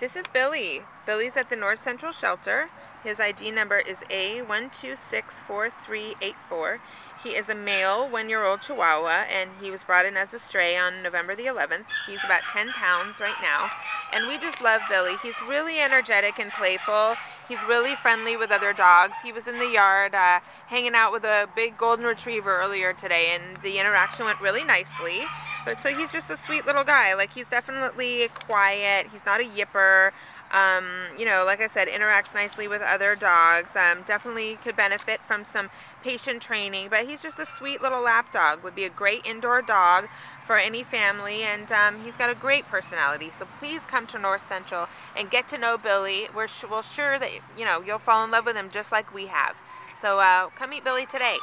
This is Billie. Billie's at the North Central Shelter. His ID number is A1264384. He is a male one-year-old Chihuahua and he was brought in as a stray on November the 11th. He's about 10 pounds right now and we just love Billie. He's really energetic and playful. He's really friendly with other dogs. He was in the yard uh, hanging out with a big golden retriever earlier today and the interaction went really nicely. But so he's just a sweet little guy. Like he's definitely quiet. He's not a yipper. Um, you know, like I said, interacts nicely with other dogs. Um, definitely could benefit from some patient training, but he's just a sweet little lap dog. Would be a great indoor dog for any family, and um, he's got a great personality. So please come to North Central and get to know Billie. We're, we're sure that, you know, you'll fall in love with him just like we have. So uh, come meet Billie today.